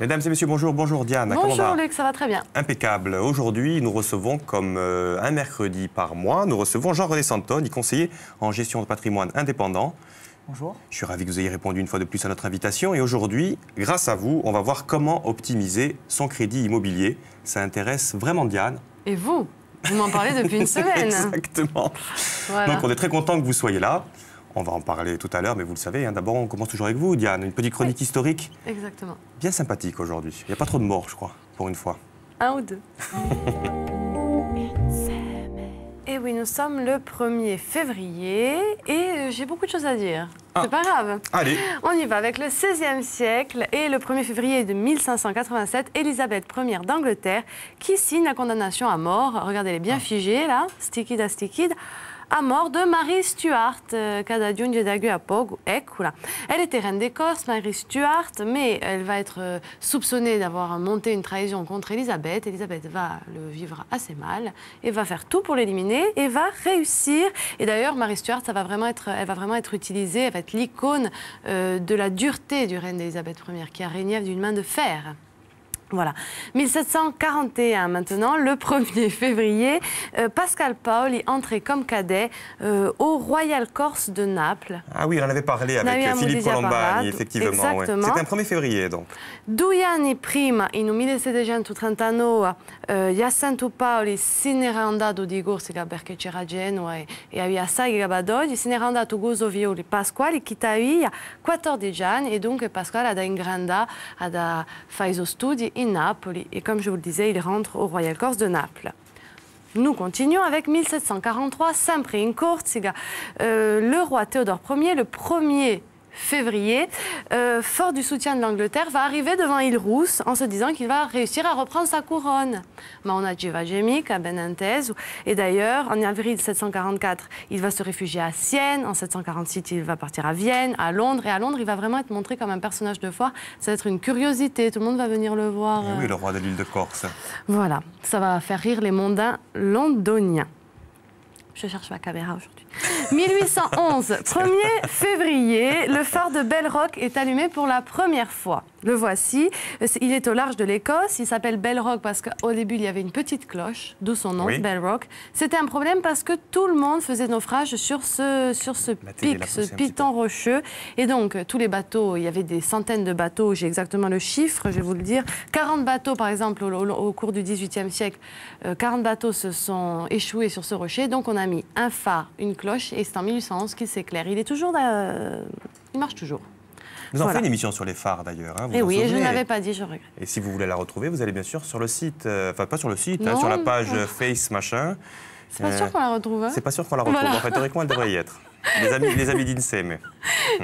Mesdames et messieurs, bonjour. Bonjour Diane. Comment Bonjour va Luc, ça va très bien. Impeccable. Aujourd'hui, nous recevons, comme euh, un mercredi par mois, nous recevons Jean-René Santoni, conseiller en gestion de patrimoine indépendant. Bonjour. Je suis ravi que vous ayez répondu une fois de plus à notre invitation. Et aujourd'hui, grâce à vous, on va voir comment optimiser son crédit immobilier. Ça intéresse vraiment Diane. Et vous Vous m'en parlez depuis une semaine. Exactement. Voilà. Donc on est très content que vous soyez là. On va en parler tout à l'heure, mais vous le savez, hein, d'abord on commence toujours avec vous, Diane. Une petite chronique historique Exactement. bien sympathique aujourd'hui. Il n'y a pas trop de morts, je crois, pour une fois. Un ou deux. Et oui, nous sommes le 1er février et euh, j'ai beaucoup de choses à dire. Ah. C'est pas grave. Allez, On y va avec le 16e siècle et le 1er février de 1587, Élisabeth Ier d'Angleterre qui signe la condamnation à mort. Regardez, elle est bien figée là, stickid à stickid à mort de Marie Stuart, euh, cada giunge da a. Elle était reine d'Écosse, Marie Stuart, mais elle va être euh, soupçonnée d'avoir monté une trahison contre Élisabeth. Élisabeth va le vivre assez mal et va faire tout pour l'éliminer et va réussir. Et d'ailleurs, Marie Stuart, ça va vraiment être, elle va vraiment être utilisée, elle va être l'icône euh, de la dureté du règne d'Élisabeth Ier, qui a régné d'une main de fer. Voilà. 1741 maintenant, le 1er février, euh, Pascal Paoli entrait comme cadet euh, au Royal Corse de Naples. Ah oui, on en avait parlé avec Abbiamo Philippe Colombani, effectivement. ouais. Exactement. C'était un 1er février, donc. Due anni prima, in 1739, eh, Jacinto Paoli se n'era andato di Corsica perché c'era Genova e, e aveva assai gabadogli, se n'era andato Gozo Violi Pasquale che aveva 14 anni e dunque Pasquale ad ingranda, ad fare i suoi studi in Napoli et comme je vous le disais, il rentre au Royal Corse de Naples. Nous continuons avec 1743, sempre in Corsica. Euh, le roi Théodore Ier, le 1er février, euh, fort du soutien de l'Angleterre, va arriver devant Île Rousse en se disant qu'il va réussir à reprendre sa couronne. Ma on a Gemic à Benantez. Et d'ailleurs, en avril 1744, il va se réfugier à Sienne. En 746, il va partir à Vienne, à Londres. Et à Londres, il va vraiment être montré comme un personnage de foire. Ça va être une curiosité. Tout le monde va venir le voir. Eh euh, oui, le roi de l'île de Corse. voilà, ça va faire rire les mondains londoniens. Je cherche ma caméra aujourd'hui. 1811, 1er février, le phare de Bell Rock est allumé pour la première fois. Le voici. Il est au large de l'Écosse. Il s'appelle Bell Rock parce qu'au début, il y avait une petite cloche, d'où son nom, Oui. Bell Rock. C'était un problème parce que tout le monde faisait naufrage sur ce, sur ce pic, ce piton rocheux. Et donc, tous les bateaux, il y avait des centaines de bateaux, j'ai exactement le chiffre, je vais vous le dire. 40 bateaux, par exemple, au, cours du XVIIIe siècle, euh, 40 bateaux se sont échoués sur ce rocher. Donc, on a mis un phare, une cloche, et c'est en 1811 qu'il s'éclaire. Il est toujours. euh, il marche toujours. Nous en Voilà. fait une émission sur les phares, d'ailleurs. hein, vous Et vous en oui, et je souvenez. n'avais pas dit, je regrette. Et si vous voulez la retrouver, vous allez bien sûr sur le site, euh, enfin pas sur le site, hein, sur la page euh, Face machin. C'est pas Euh, sûr qu'on la retrouve. hein C'est pas sûr qu'on la retrouve. Voilà. En fait, théoriquement, elle devrait y être. Les amis, les amis d'INSEE, mais.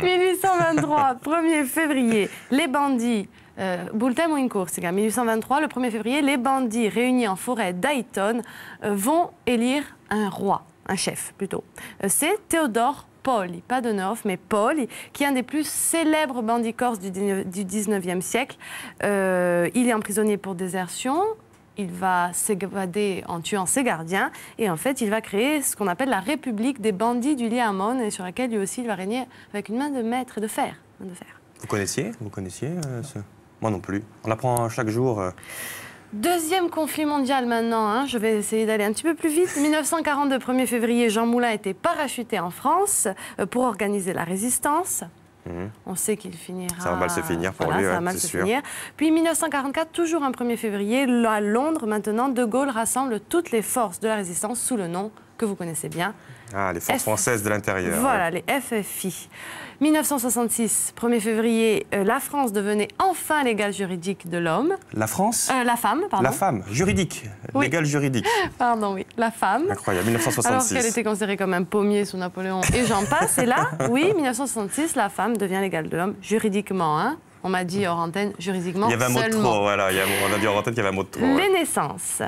1823, 1er février, les bandits. Euh, Bultem ou Corsica, 1823, le 1er février, les bandits réunis en forêt d'Ayton euh, vont élire un roi, un chef plutôt. Euh, C'est Théodore Poli, pas North, mais Poli, qui est un des plus célèbres bandits corses du 19e siècle. Euh, il est emprisonné pour désertion. Il va s'évader en tuant ses gardiens et en fait il va créer ce qu'on appelle la République des bandits du Liamon et sur laquelle lui aussi il va régner avec une main de maître et de fer. Vous connaissiez Vous connaissiez euh. Moi non plus. On apprend chaque jour. euh, Deuxième conflit mondial maintenant, hein. je vais essayer d'aller un petit peu plus vite. 1942, 1er février, Jean Moulin était parachuté en France euh, pour organiser la résistance. Mhm. On sait qu'il finira. Ça va mal se finir pour Voilà, lui, ça va mal se sûr. finir. Puis 1944, toujours un 1er février, à Londres maintenant, De Gaulle rassemble toutes les forces de la résistance sous le nom que vous connaissez bien, Ah, les forces F- françaises de l'intérieur. Voilà, les FFI. 1966, 1er février, euh, la France devenait enfin l'égale juridique de l'homme. La France Euh, la femme, pardon. La femme, juridique, Oui. légal juridique. Pardon, oui, la femme. Incroyable, Alors qu'elle 1966. était considérée comme un pommier sous Napoléon et j'en passe. Et là, oui, 1966, la femme devient l'égale de l'homme juridiquement. hein. On m'a dit hors antenne, juridiquement Il y avait un mot de trop, voilà. il y a- on a dit en tête qu'il y avait un mot de trop. ouais. Les naissances.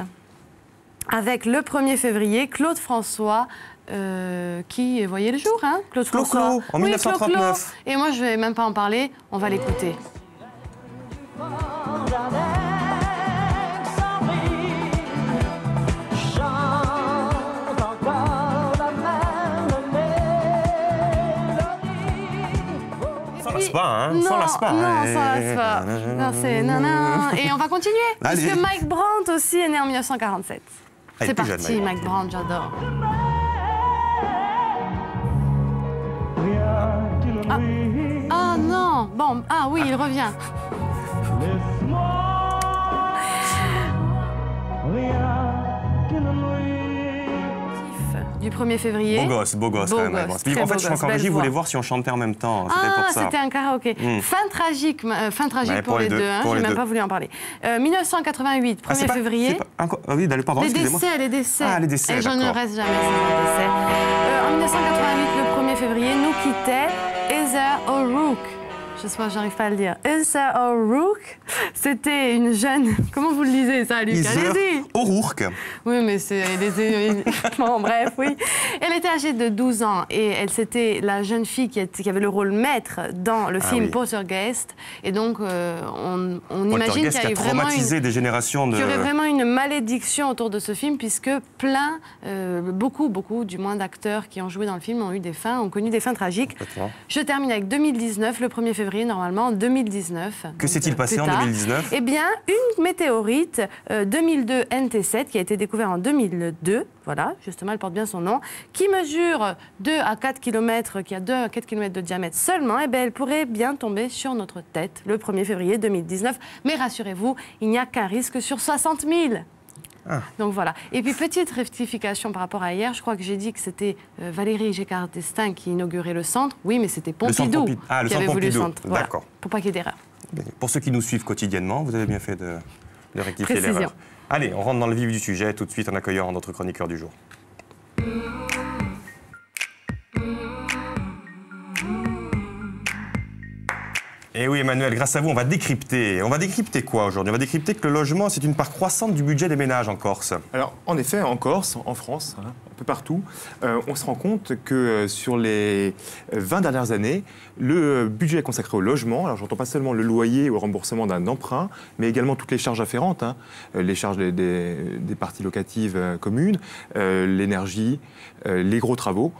Avec le 1er février, Claude François, euh, qui voyait le jour, hein Claude François. en Oui, 1939. Clo-Clo. Et moi, je vais même pas en parler, on va l'écouter. S'en lasse pas, hein Non, S'en lasse pas. non, hein. s'en lasse pas. Non, c'est. Et on va continuer. Allez. Puisque Mike Brandt aussi est né en 1947. Ah, C'est parti, Mike Mike Brandt, j'adore. Lui Ah non, bon, ah oui, il revient. Du 1er février. Beau gosse, beau gosse Beau quand même. Gosse, en fait, je encore belle régie, je voix. voulais voir si on chantait en même temps. C'était Ah, pour c'était un karaoké. Hmm. Fin tragique, euh, fin tragique Ouais, pour, les deux. hein, pour J'ai les même deux. pas voulu en parler. Euh, 1988, 1er Ah, pas- février. pas ah oui, d'aller- pardon, Les décès, les décès. Ah, les décès, Et je ne reste jamais sans les décès. Euh, en 1988, le 1er février, nous quittait Heather O'Rourke. Je sais pas, j'arrive pas à le dire. Heather O'Rourke, c'était une jeune. Comment vous le lisez ça, Luc Allez-y. O'Rourke. Oui, mais c'est. bon, bref, oui. Elle était âgée de 12 ans et elle c'était la jeune fille qui, était- qui avait le rôle maître dans le Ah film oui. Poltergeist. Et donc, euh, on, on imagine qu'il y a a une. des générations de. Qu'il y aurait vraiment une malédiction autour de ce film, puisque plein, euh, beaucoup, beaucoup, du moins d'acteurs qui ont joué dans le film ont eu des fins, ont connu des fins tragiques. Je termine avec 2019, le 1er février, normalement, en 2019. Que s'est-il euh, passé en tard. 2019 Eh bien, une météorite euh, 2002 NT7 qui a été découverte en 2002, voilà, justement, elle porte bien son nom, qui mesure 2 à 4 km, qui a 2 à 4 km de diamètre seulement, eh bien, elle pourrait bien tomber sur notre tête le 1er février 2019. Mais rassurez-vous, il n'y a qu'un risque sur 60 000. Ah. Donc voilà. Et puis petite rectification par rapport à hier, je crois que j'ai dit que c'était euh, Valérie Gécard d'Estaing qui inaugurait le centre. Oui, mais c'était Le centre Pompidou. Ah, le qui centre avait voulu le centre. Voilà. D'accord. Pour pas qu'il y ait d'erreur. Pour ceux qui nous suivent quotidiennement, vous avez bien fait de, de rectifier l'erreur. Allez, on rentre dans le vif du sujet tout de suite en accueillant notre chroniqueur du jour. Et Eh oui, Emmanuel, grâce à vous, on va décrypter. On va décrypter quoi aujourd'hui? On va décrypter que le logement, c'est une part croissante du budget des ménages en Corse. Alors, en effet, en Corse, en France, hein, un peu partout, euh, on se rend compte que euh, sur les euh, 20 dernières années, le euh, budget consacré au logement, alors j'entends pas seulement le loyer ou le remboursement d'un emprunt, mais également toutes les charges afférentes, hein, euh, les charges des, parties locatives euh, communes, euh, l'énergie, euh, les gros travaux,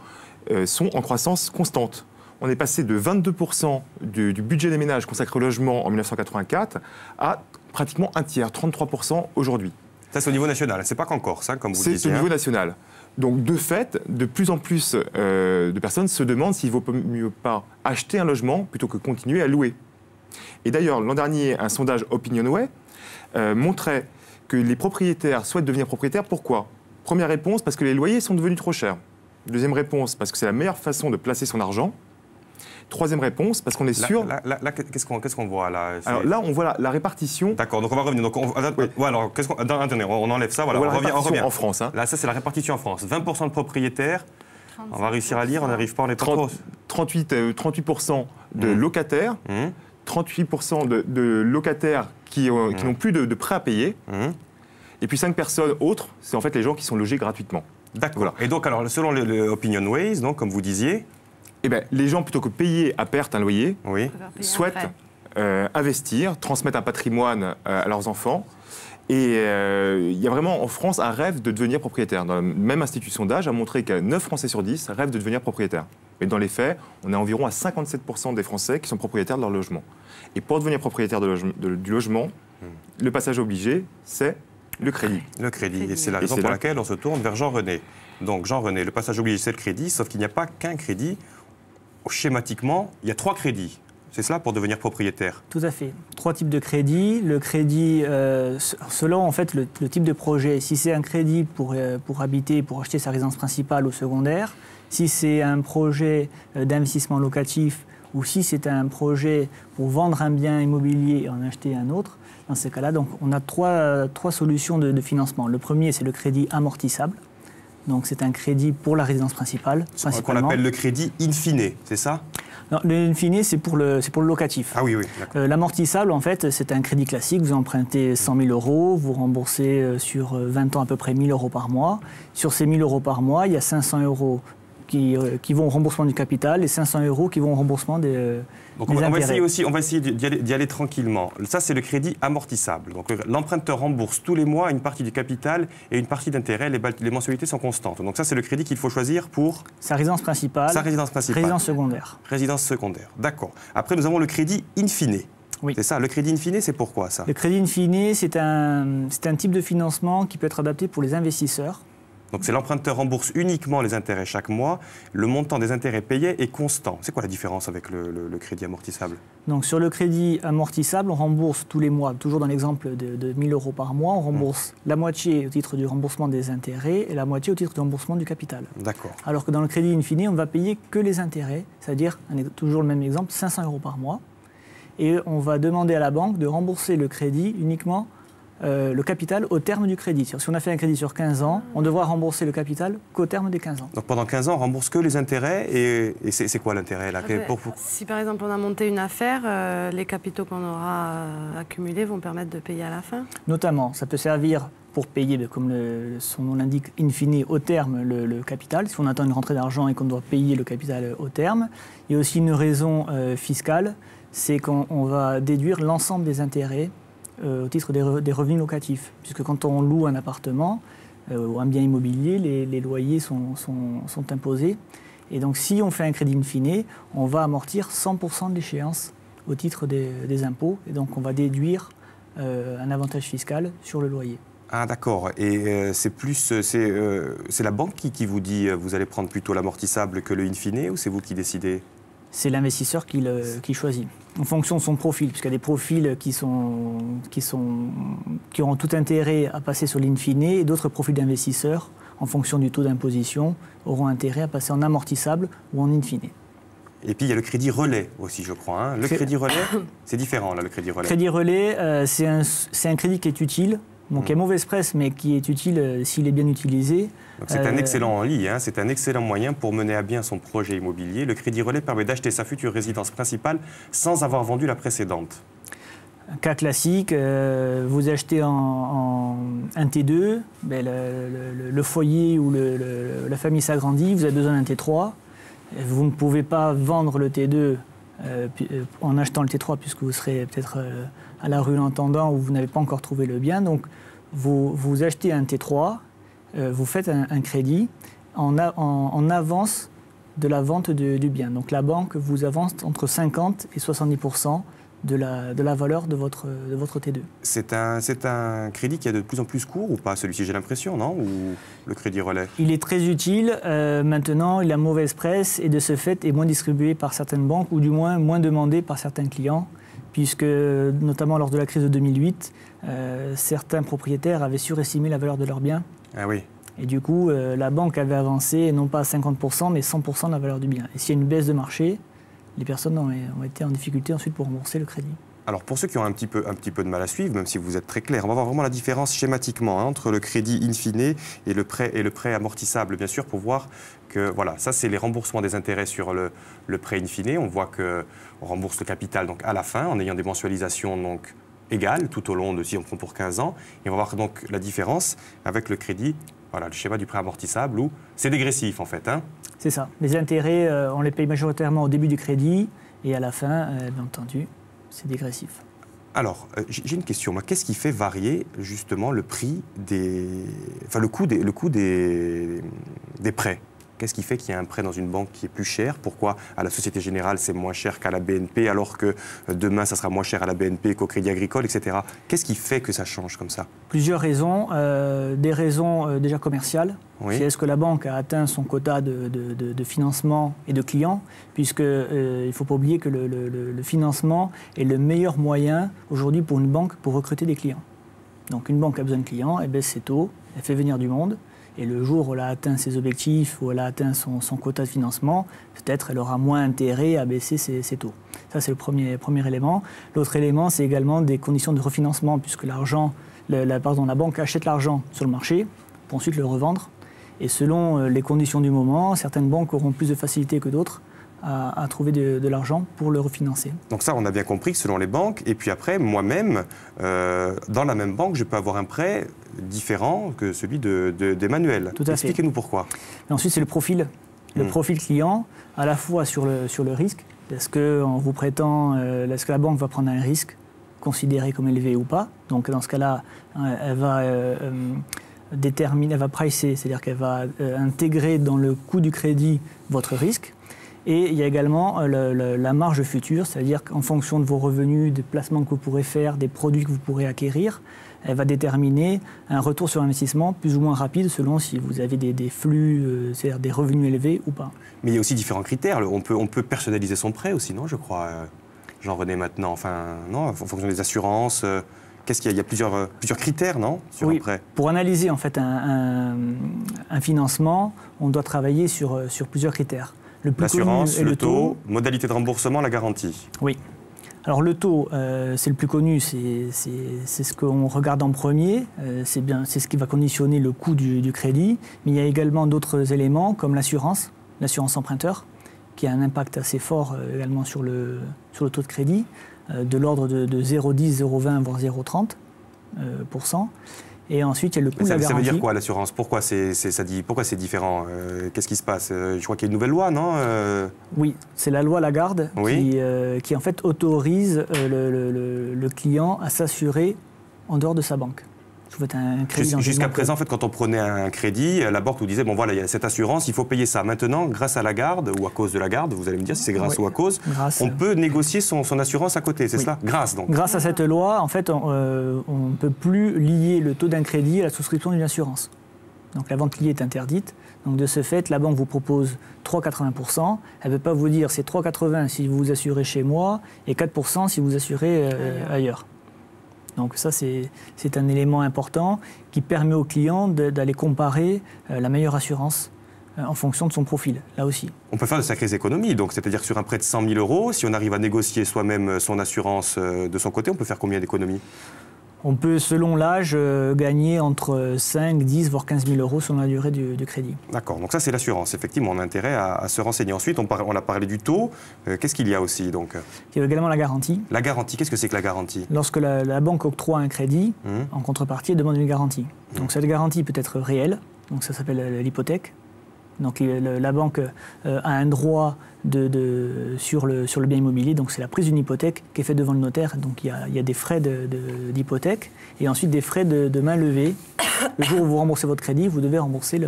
euh, sont en croissance constante. On est passé de 22% du, du budget des ménages consacré au logement en 1984 à pratiquement un tiers, 33% aujourd'hui. Ça, c'est au niveau national. C'est pas qu'en Corse, hein, comme vous le C'est disiez. au hein. niveau national. Donc, de fait, de plus en plus euh, de personnes se demandent s'il vaut mieux pas acheter un logement plutôt que continuer à louer. Et d'ailleurs, l'an dernier, un sondage Opinionway euh, montrait que les propriétaires souhaitent devenir propriétaires. Pourquoi? Première réponse, parce que les loyers sont devenus trop chers. Deuxième réponse, parce que c'est la meilleure façon de placer son argent. Troisième réponse, parce qu'on est sûr. là, là, là, qu'est-ce qu'on voit là Alors là, on voit la, la répartition. D'accord, donc on va revenir. Donc, on, attends, ouais, alors, qu'est-ce qu'on- attends, attendez, on, enlève ça, voilà, on revient, on répartition revient. en France. hein. Là, ça, c'est la répartition en France. 20% de propriétaires. On va réussir à lire, on n'arrive pas, on pas 30 trop. 38, euh, 38% de Mmh. locataires, Hum, 38% de, de locataires qui, qui Mmh. n'ont plus de, de prêts à payer, et puis 5 personnes autres, c'est en fait les gens qui sont logés gratuitement. D'accord. Voilà. Et donc, alors, selon le, le Opinion Ways, donc, comme vous disiez, Eh bien, les gens, plutôt que payer à perte un loyer, oui. souhaitent euh, investir, transmettre un patrimoine euh, à leurs enfants. Et euh, il y a vraiment en France un rêve de devenir propriétaire. Dans la même institution d'âge a montré que 9 Français sur 10 rêvent de devenir propriétaire. Mais dans les faits, on est environ à 57% des Français qui sont propriétaires de leur logement. Et pour devenir propriétaire de loge- de- du logement, Hmm. le passage obligé, c'est le crédit. Le crédit. Et c'est la raison pour là- laquelle on se tourne vers Jean-René. Donc, Jean-René, le passage obligé, c'est le crédit, sauf qu'il n'y a pas qu'un crédit. Schématiquement, il y a trois crédits. C'est cela pour devenir propriétaire. Tout à fait. Trois types de crédits. Le crédit, euh, se- selon en fait le, type de projet. Si c'est un crédit pour, euh, pour habiter, pour acheter sa résidence principale ou secondaire, si c'est un projet euh, d'investissement locatif ou si c'est un projet pour vendre un bien immobilier et en acheter un autre, dans ces cas-là, on a trois, trois solutions de financement. Le premier, c'est le crédit amortissable. Donc c'est un crédit pour la résidence principale, Qu'on principalement. appelle le crédit in fine, c'est ça? Non, le in fine, c'est pour le, c'est pour le locatif. Ah oui, oui. Euh, L'amortissable, en fait, c'est un crédit classique. Vous empruntez 100 000 euros, vous remboursez euh, sur euh, 20 ans à peu près 1 000 euros par mois. Sur ces 1 000 euros par mois, il y a 500 euros qui, euh, qui vont au remboursement du capital et 500 euros qui vont au remboursement des, euh, Donc on va, on va intérêts. essayer aussi, on va essayer d'y aller, tranquillement. Ça, c'est le crédit amortissable. Donc le- l'emprunteur rembourse tous les mois une partie du capital et une partie d'intérêt. Les, mensualités sont constantes. Donc ça, c'est le crédit qu'il faut choisir pour Sa résidence principale, sa résidence principale. résidence secondaire. Résidence secondaire. D'accord. Après, nous avons le crédit in fine. Oui. C'est ça. Le crédit in fine, c'est pourquoi ça? Le crédit in fine, c'est un, c'est un type de financement qui peut être adapté pour les investisseurs. Donc c'est l'emprunteur rembourse uniquement les intérêts chaque mois. Le montant des intérêts payés est constant. C'est quoi la différence avec le, le- le crédit amortissable? Donc sur le crédit amortissable, on rembourse tous les mois, toujours dans l'exemple de, de 1000 euros par mois, on rembourse la moitié au titre du remboursement des intérêts et la moitié au titre du remboursement du capital. D'accord. Alors que dans le crédit in fine, on va payer que les intérêts, c'est-à-dire, toujours le même exemple, 500 euros par mois. Et on va demander à la banque de rembourser le crédit uniquement, euh, le capital, au terme du crédit. Si on a fait un crédit sur 15 ans, on devra rembourser le capital qu'au terme des 15 ans. Donc pendant 15 ans, on rembourse que les intérêts. Et, et c'est c'est quoi l'intérêt là? Pour- pour- Si par exemple on a monté une affaire, euh, les capitaux qu'on aura euh, accumulés vont permettre de payer à la fin? Notamment, ça peut servir pour payer, ben, comme le- son nom l'indique, in fine, au terme, le, le capital, si on attend une rentrée d'argent et qu'on doit payer le capital au terme. Il y a aussi une raison euh, fiscale, c'est qu'on on va déduire l'ensemble des intérêts au titre des, re- des revenus locatifs. Puisque quand on loue un appartement euh, ou un bien immobilier, les, loyers sont, imposés. Et donc si on fait un crédit in fine, on va amortir 100% de l'échéance au titre des, impôts. Et donc on va déduire euh, un avantage fiscal sur le loyer. Ah d'accord. Et euh, c'est plus, euh, c'est euh, la banque qui, qui vous dit euh, vous allez prendre plutôt l'amortissable que le in fine ou c'est vous qui décidez? C'est l'investisseur qui, choisit, en fonction de son profil, puisqu'il y a des profils qui, sont, qui, sont, qui auront tout intérêt à passer sur l'infine et d'autres profils d'investisseurs, en fonction du taux d'imposition, auront intérêt à passer en amortissable ou en infine. Et puis il y a le crédit relais aussi, je crois. hein. Le crédit relais, c'est différent là, le crédit relais. Crédit relais, euh, c'est un, un crédit qui est utile, bon, qui a mauvaise presse, mais qui est utile euh, s'il est bien utilisé. C'est un Euh, excellent lit, hein, c'est un excellent moyen pour mener à bien son projet immobilier. Le crédit relais permet d'acheter sa future résidence principale sans avoir vendu la précédente. Un cas classique, euh, vous achetez en, en un T2, ben, le, le- le foyer ou le- la famille s'agrandit, vous avez besoin d'un T3. Et Vous ne pouvez pas vendre le T2 euh, en achetant le T3 puisque vous serez peut-être euh, à la rue l'entendant ou vous n'avez pas encore trouvé le bien. Donc vous, vous achetez un T3, euh, vous faites un, un crédit en, a- en- en avance de la vente de- du bien. Donc la banque vous avance entre 50 et 70 de la, de la valeur de votre, de votre T2. C'est un, un crédit qui est de plus en plus court ou pas Celui-ci, j'ai l'impression, non? Ou le crédit relais? Il est très utile. euh, maintenant, il a mauvaise presse et de ce fait est moins distribué par certaines banques ou du moins moins demandé par certains clients, puisque notamment lors de la crise de 2008, euh, certains propriétaires avaient surestimé la valeur de leurs biens. Ah oui. Et du coup, euh, la banque avait avancé non pas à 50%, mais 100% de la valeur du bien. Et s'il y a une baisse de marché, les personnes ont, ont été en difficulté ensuite pour rembourser le crédit. Alors pour ceux qui ont un petit, peu, un petit peu de mal à suivre, même si vous êtes très clair, on va voir vraiment la différence schématiquement hein, entre le crédit in fine et le prêt, et le prêt amortissable, bien sûr, pour voir que voilà, ça c'est les remboursements des intérêts sur le, le prêt in fine. On voit qu'on rembourse le capital donc, à la fin en ayant des mensualisations donc, égales tout au long de, si on prend pour 15 ans. Et on va voir donc la différence avec le crédit, voilà, le schéma du prêt amortissable où c'est dégressif en fait. hein. C'est ça. Les intérêts, euh, on les paye majoritairement au début du crédit et à la fin, euh, bien entendu, c'est dégressif. Alors, euh, j'ai une question. Qu'est-ce qui fait varier justement le prix des, enfin le coût des, le coût des, des prêts? Qu'est-ce qui fait qu'il y a un prêt dans une banque qui est plus cher? Pourquoi à la Société Générale c'est moins cher qu'à la BNP alors que euh, demain ça sera moins cher à la BNP qu'au Crédit Agricole, etc. Qu'est-ce qui fait que ça change comme ça? Plusieurs raisons. Euh, des raisons euh, déjà commerciales. Oui. C'est est-ce que la banque a atteint son quota de, de- de- de financement et de clients? Puisque euh, il ne faut pas oublier que le, le- le- le financement est le meilleur moyen aujourd'hui pour une banque pour recruter des clients. Donc une banque a besoin de clients, elle baisse ses taux, elle fait venir du monde. Et le jour où elle a atteint ses objectifs, où elle a atteint son, son quota de financement, peut-être elle aura moins intérêt à baisser ses, taux. Ça, c'est le premier, premier élément. L'autre élément, c'est également des conditions de refinancement, puisque l'argent, la, la banque achète l'argent sur le marché pour ensuite le revendre. Et selon euh, les conditions du moment, certaines banques auront plus de facilité que d'autres à, à trouver de, de l'argent pour le refinancer. Donc ça, on a bien compris que selon les banques. Et puis après, moi-même, euh, dans la même banque, je peux avoir un prêt différent que celui de- de- d'Emmanuel. Tout à. Expliquez-nous pourquoi. Et ensuite, c'est le profil le Mm. profil client, à la fois sur le, sur le risque, est-ce qu'on vous prétend, euh, est-ce que la banque va prendre un risque considéré comme élevé ou pas? Donc dans ce cas-là, euh, elle va euh, déterminer, elle va pricer, c'est-à-dire qu'elle va euh, intégrer dans le coût du crédit votre risque. Et il y a également euh, le- le- la marge future, c'est-à-dire qu'en fonction de vos revenus, des placements que vous pourrez faire, des produits que vous pourrez acquérir, elle va déterminer un retour sur investissement plus ou moins rapide selon si vous avez des, des flux, euh, c'est-à-dire des revenus élevés ou pas. Mais il y a aussi différents critères. On peut, on peut personnaliser son prêt aussi, non Je crois. euh, Jean-René maintenant. Enfin, non, en fonction des assurances. euh, Qu'est-ce qu'il y a? Il y a plusieurs, plusieurs critères, non Sur Oui. un prêt? Pour analyser en fait un, un- un financement, on doit travailler sur, sur plusieurs critères. Le plus connu L'assurance, est le, taux, modalité de remboursement, la garantie. Oui. Alors le taux, euh, c'est le plus connu, c'est c'est- c'est ce qu'on regarde en premier, euh, c'est bien, c'est ce qui va conditionner le coût du, du crédit. Mais il y a également d'autres éléments comme l'assurance, l'assurance emprunteur, qui a un impact assez fort euh, également sur le, sur le taux de crédit, de l'ordre de, de 0,10, 0,20 voire 0,30 euh, pour cent. Et ensuite, il y a le coût Mais de ça, la ça veut garantie. dire quoi l'assurance? Pourquoi c'est c'est- ça dit Pourquoi c'est différent Euh, Qu'est-ce qui se passe? Euh, Je crois qu'il y a une nouvelle loi, non Euh, Oui, c'est la loi Lagarde Oui. qui, euh, qui en fait autorise le, le- le- le client à s'assurer en dehors de sa banque. Un crédit Jusqu'à présent, en fait, quand on prenait un crédit, la banque nous disait bon voilà, il y a cette assurance, il faut payer ça. Maintenant, grâce à la garde ou à cause de la garde, vous allez me dire si c'est grâce Oui. ou à cause, grâce, on peut négocier son, son assurance à côté, c'est Oui. cela Grâce donc. grâce à cette loi, en fait, on euh, on ne peut plus lier le taux d'un crédit à la souscription d'une assurance. Donc la vente liée est interdite. Donc de ce fait, la banque vous propose 3,80%. Elle ne peut pas vous dire c'est 3,80 si vous vous assurez chez moi et 4% si vous assurez euh, ailleurs. Donc ça, c'est un élément important qui permet au client d'aller comparer euh, la meilleure assurance euh, en fonction de son profil, là aussi. On peut faire de sacrées économies. Donc, c'est-à-dire sur un prêt de 100 000 euros, si on arrive à négocier soi-même son assurance euh, de son côté, on peut faire combien d'économies? On peut, selon l'âge, euh, gagner entre 5, 10, voire 15 000 euros selon la durée du, du crédit. D'accord. Donc ça, c'est l'assurance. Effectivement, on a intérêt à, à se renseigner. Ensuite, on, par- on a parlé du taux. Euh, Qu'est-ce qu'il y a aussi donc? Il y a également la garantie. La garantie. Qu'est-ce que c'est que la garantie? Lorsque la, la banque octroie un crédit, Hum en contrepartie, elle demande une garantie. Donc cette garantie peut être réelle, donc ça s'appelle euh, l'hypothèque. Donc la banque euh, a un droit sur, le, bien immobilier, donc c'est la prise d'une hypothèque qui est faite devant le notaire. Donc il y a, des frais d'hypothèque et ensuite des frais de, main levée. Le jour où vous remboursez votre crédit, vous devez rembourser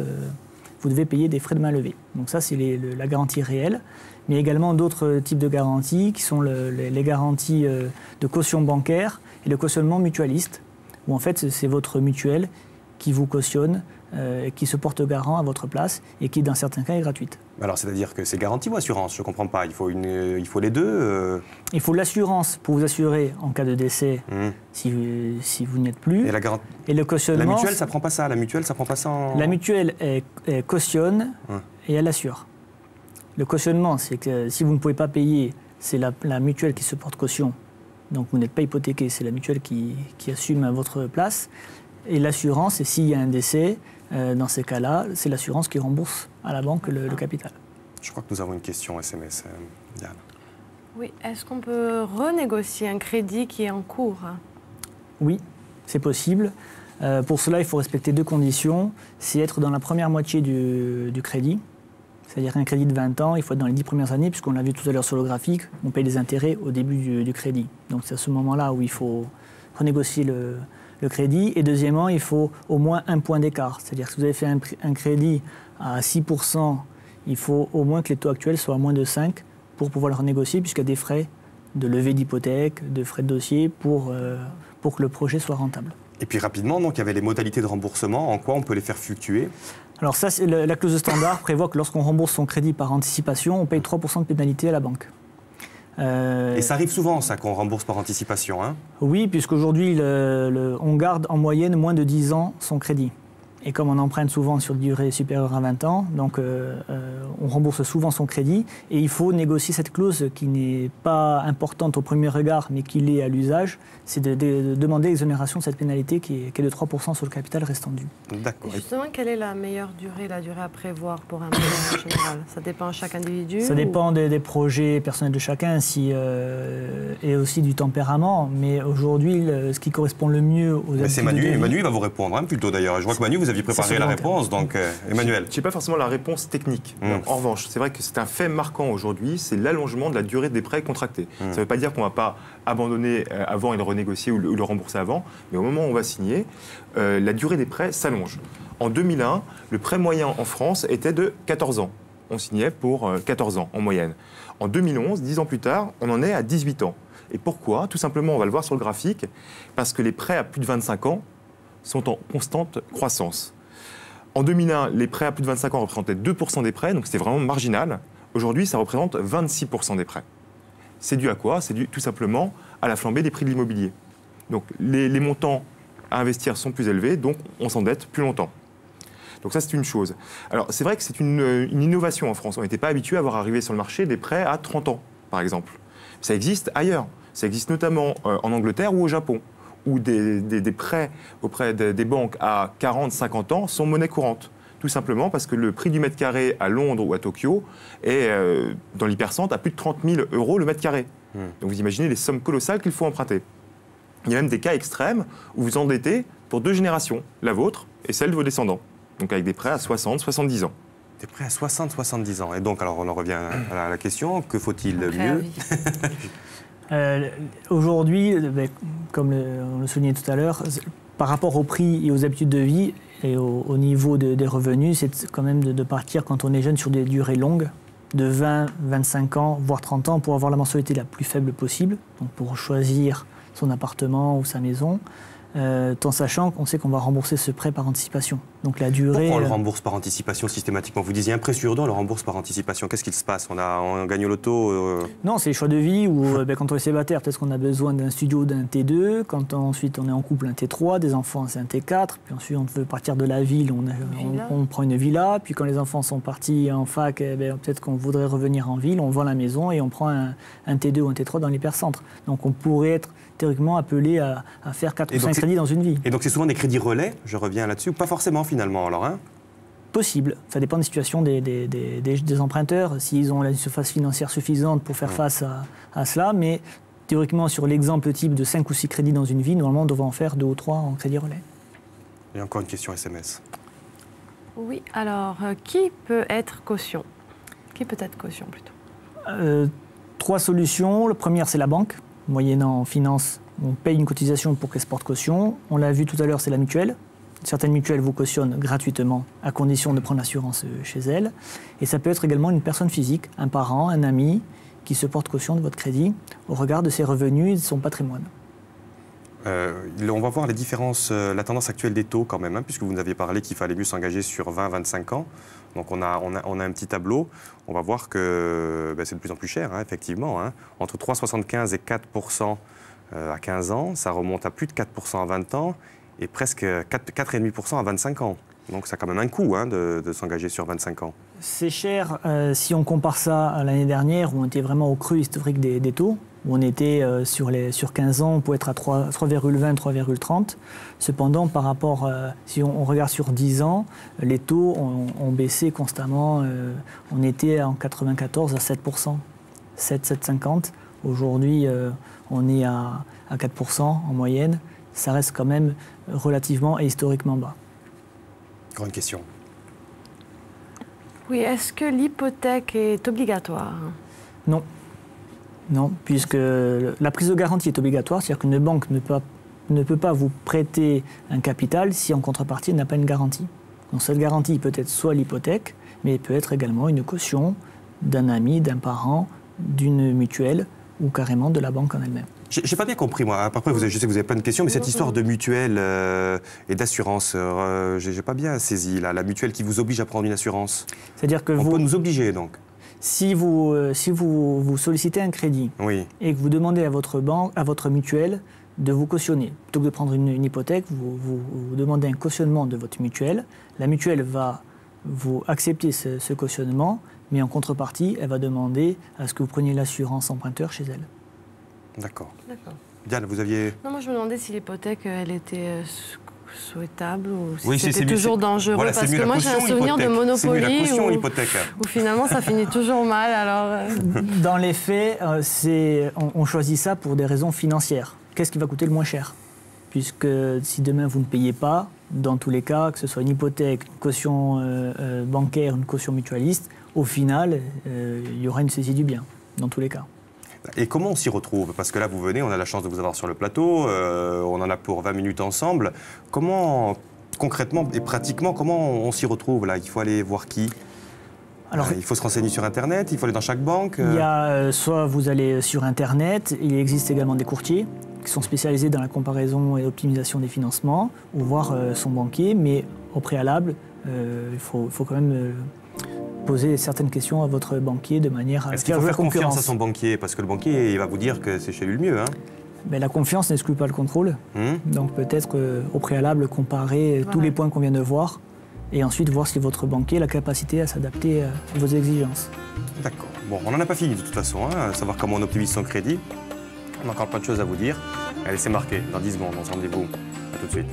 vous devez payer des frais de main levée. Donc ça c'est la garantie réelle. Mais également d'autres types de garanties qui sont le- les, garanties euh, de caution bancaire et le cautionnement mutualiste, où en fait c'est votre mutuelle qui vous cautionne, euh, qui se porte garant à votre place et qui dans certains cas est gratuite. Alors, c'est-à-dire que c'est garantie ou assurance? Je ne comprends pas. Il faut, une, euh, il faut les deux euh, Il faut l'assurance pour vous assurer en cas de décès hum. si, si vous n'êtes plus. Et la, garan- Et le la cautionnement, mutuelle, ça prend pas ça. La mutuelle, ça prend pas ça en... la mutuelle elle, elle cautionne Ouais. et elle assure. Le cautionnement, c'est que si vous ne pouvez pas payer, c'est la, la mutuelle qui se porte caution. Donc vous n'êtes pas hypothéqué, c'est la mutuelle qui, qui assume à votre place. Et l'assurance, c'est s'il y a un décès, euh, dans ces cas-là, c'est l'assurance qui rembourse à la banque le, le capital. Je crois que nous avons une question SMS. euh, Diane. Oui, est-ce qu'on peut renégocier un crédit qui est en cours? Oui, c'est possible. Euh, pour cela, il faut respecter deux conditions. C'est être dans la première moitié du, du crédit, c'est-à-dire un crédit de 20 ans, il faut être dans les 10 premières années, puisqu'on l'a vu tout à l'heure sur le graphique, on paye les intérêts au début du, du crédit. Donc c'est à ce moment-là où il faut renégocier le, le crédit. Et deuxièmement, il faut au moins un point d'écart. C'est-à-dire que si vous avez fait un, crédit à 6%, il faut au moins que les taux actuels soient à moins de 5 pour pouvoir le renégocier, puisqu'il y a des frais de levée d'hypothèque, de frais de dossier pour, euh, pour que le projet soit rentable. Et puis rapidement, donc, il y avait les modalités de remboursement. En quoi on peut les faire fluctuer? Alors ça, la clause de standard prévoit que lorsqu'on rembourse son crédit par anticipation, on paye 3% de pénalité à la banque. Euh, Et ça arrive souvent, ça, qu'on rembourse par anticipation. Hein? Oui, puisqu'aujourd'hui, on garde en moyenne moins de 10 ans son crédit. Et comme on emprunte souvent sur une durée supérieure à 20 ans, donc euh, euh, on rembourse souvent son crédit. Et il faut négocier cette clause qui n'est pas importante au premier regard, mais qui l'est à l'usage. C'est de, de- de demander l'exonération de cette pénalité qui est, qui est de 3% sur le capital restant dû. D'accord. Et Justement, quelle est la meilleure durée, la durée à prévoir pour un prêt en général? Ça dépend de chaque individu Ça ou- dépend des, des projets personnels de chacun si, euh, et aussi du tempérament. Mais aujourd'hui, ce qui correspond le mieux aux Mais c'est de Manu, Manu va vous répondre hein, plutôt d'ailleurs. Je vois que Manu, vous aviez préparé la réponse, donc euh, Emmanuel. Je n'ai pas forcément la réponse technique. Donc, en revanche, c'est vrai que c'est un fait marquant aujourd'hui, c'est l'allongement de la durée des prêts contractés. Ça ne veut pas dire qu'on ne va pas abandonner euh, avant et le renégocier ou le, ou le rembourser avant, mais au moment où on va signer, euh, la durée des prêts s'allonge. En 2001, le prêt moyen en France était de 14 ans. On signait pour euh, 14 ans en moyenne. En 2011, 10 ans plus tard, on en est à 18 ans. Et pourquoi? Tout simplement, on va le voir sur le graphique, parce que les prêts à plus de 25 ans sont en constante croissance. En 2001, les prêts à plus de 25 ans représentaient 2% des prêts, donc c'était vraiment marginal. Aujourd'hui, ça représente 26% des prêts. C'est dû à quoi? C'est dû tout simplement à la flambée des prix de l'immobilier. Donc les, montants à investir sont plus élevés, donc on s'endette plus longtemps. Donc ça, c'est une chose. Alors c'est vrai que c'est une, une innovation en France. On n'était pas habitué à voir arriver sur le marché des prêts à 30 ans, par exemple. Ça existe ailleurs. Ça existe notamment euh, en Angleterre ou au Japon, où des, des- des prêts auprès de- des banques à 40, 50 ans sont monnaie courante. Tout simplement parce que le prix du mètre carré à Londres ou à Tokyo est, euh, dans l'hypercentre, à plus de 30 000 euros le mètre carré. Donc vous imaginez les sommes colossales qu'il faut emprunter. Il y a même des cas extrêmes où vous endettez pour deux générations, la vôtre et celle de vos descendants. Donc avec des prêts à 60, 70 ans. T'es prêt à 60, 70 ans. Et donc, alors, on en revient à la, question que faut-il mieux. Euh, Aujourd'hui, euh, ben, comme on le soulignait tout à l'heure, par rapport au prix et aux habitudes de vie et au, au niveau de- des revenus, c'est quand même de, de partir quand on est jeune sur des durées longues, de 20, 25 ans, voire 30 ans, pour avoir la mensualité la plus faible possible, donc pour choisir son appartement ou sa maison, euh, tout en sachant qu'on sait qu'on va rembourser ce prêt par anticipation. Donc la durée... Pourquoi on le euh, rembourse par anticipation systématiquement? Vous disiez un prêt sur deux, on le rembourse par anticipation. Qu'est-ce qu'il se passe? On, a, on gagne au loto euh, Non, c'est les choix de vie où ben, quand on est célibataire, peut-être qu'on a besoin d'un studio d'un T2. Quand on- ensuite on est en couple, un T3. Des enfants, c'est un T4. Puis ensuite on veut partir de la ville, on, prend une villa. Puis quand les enfants sont partis en fac, eh ben, peut-être qu'on voudrait revenir en ville, on vend la maison et on prend un, un T2 ou un T3 dans l'hypercentre. Donc on pourrait être théoriquement appelé à, à faire 4 Et ou donc 5 c'est- crédits dans une vie. Et donc, c'est souvent des crédits relais, je reviens là-dessus, pas forcément finalement alors hein? Possible. Ça dépend des situations des, des- des- des- des emprunteurs, s'ils ont la surface financière suffisante pour faire face à, à cela. Mais théoriquement, sur l'exemple type de 5 ou 6 crédits dans une vie, normalement, on devrait en faire 2 ou 3 en crédit relais. Et encore une question SMS. Oui, alors, euh, qui peut être caution? Qui peut être caution plutôt? Euh, trois solutions. La première, c'est la banque. Moyennant en finance, on paye une cotisation pour qu'elle se porte caution. On l'a vu tout à l'heure, c'est la mutuelle. Certaines mutuelles vous cautionnent gratuitement à condition de prendre l'assurance euh, chez elles. Et ça peut être également une personne physique, un parent, un ami, qui se porte caution de votre crédit au regard de ses revenus et de son patrimoine. Euh, on va voir les différences, euh, la tendance actuelle des taux quand même, hein, puisque vous nous aviez parlé qu'il fallait mieux s'engager sur 20-25 ans. Donc on a, un petit tableau. On va voir que ben, c'est de plus en plus cher, hein, effectivement. hein. Entre 3,75 et 4 euh, à 15 ans, ça remonte à plus de 4 à 20 ans et presque 4 4,5 à 25 ans. Donc ça a quand même un coût hein, de, s'engager sur 25 ans. C'est cher euh, si on compare ça à l'année dernière où on était vraiment au cru historique des, taux, où on était euh, sur, les, sur 15 ans, on pouvait être à 3 3,20, 3,30. Cependant, par rapport, euh, si on, regarde sur 10 ans, les taux ont, baissé constamment. euh, on était en 94 à 7%, 7, 7,50. Aujourd'hui, euh, on est à, à 4% en moyenne. Ça reste quand même relativement et historiquement bas. Grande question. Oui, est-ce que l'hypothèque est obligatoire? Non. Non, puisque la prise de garantie est obligatoire, c'est-à-dire qu'une banque ne peut, pas, ne peut pas vous prêter un capital si en contrepartie elle n'a pas une garantie. Donc cette garantie peut être soit l'hypothèque, mais elle peut être également une caution d'un ami, d'un parent, d'une mutuelle ou carrément de la banque en elle-même. J'ai pas bien compris, moi. Après, vous avez- je sais que vous avez plein de questions, mais cette histoire de mutuelle euh, et d'assurance, euh, j'ai pas bien saisi. Là, la mutuelle qui vous oblige à prendre une assurance. C'est-à-dire que On peut vous, nous obliger, donc. si, vous, euh, si vous, vous sollicitez un crédit Oui. et que vous demandez à votre banque, à votre mutuelle de vous cautionner. Plutôt que de prendre une, une hypothèque, vous, vous- vous demandez un cautionnement de votre mutuelle. La mutuelle va vous accepter ce, ce cautionnement, mais en contrepartie, elle va demander à ce que vous preniez l'assurance emprunteur chez elle. D'accord. D'accord. Diane, vous aviez. Non, moi je me demandais si l'hypothèque, euh, elle était euh, sou- souhaitable ou si Oui, c'était toujours dangereux. Voilà, c'est parce mieux que la moi j'ai un caution, souvenir de Monopoly caution, où, où finalement ça finit toujours mal. Alors, euh, Dans les faits, c'est- on, on choisit ça pour des raisons financières. Qu'est-ce qui va coûter le moins cher? Puisque si demain vous ne payez pas, dans tous les cas, que ce soit une hypothèque, une caution euh, euh, bancaire, une caution mutualiste, au final, euh, il y aura une saisie du bien, dans tous les cas. Et comment on s'y retrouve? Parce que là, vous venez, on a la chance de vous avoir sur le plateau, euh, on en a pour 20 minutes ensemble. Comment, concrètement et pratiquement, comment on s'y retrouve là? Il faut aller voir qui? Alors, Euh, Il faut se renseigner sur Internet, il faut aller dans chaque banque Il y a soit vous allez sur Internet, il existe également des courtiers qui sont spécialisés dans la comparaison et l'optimisation des financements, ou voir son banquier, mais au préalable, il faut, faut quand même poser certaines questions à votre banquier de manière à Est-ce qu'il faire faut confiance à son banquier? Parce que le banquier, il va vous dire que c'est chez lui le mieux. Hein Mais la confiance n'exclut pas le contrôle, Hum donc peut-être euh, au préalable comparer euh, tous les points qu'on vient de voir, et ensuite voir si votre banquier a la capacité à s'adapter à vos exigences. D'accord. Bon, on n'en a pas fini de toute façon, hein, à savoir comment on optimise son crédit. On a encore plein de choses à vous dire. Allez, c'est marqué, dans 10 secondes, on se rendez-vous. À tout de suite.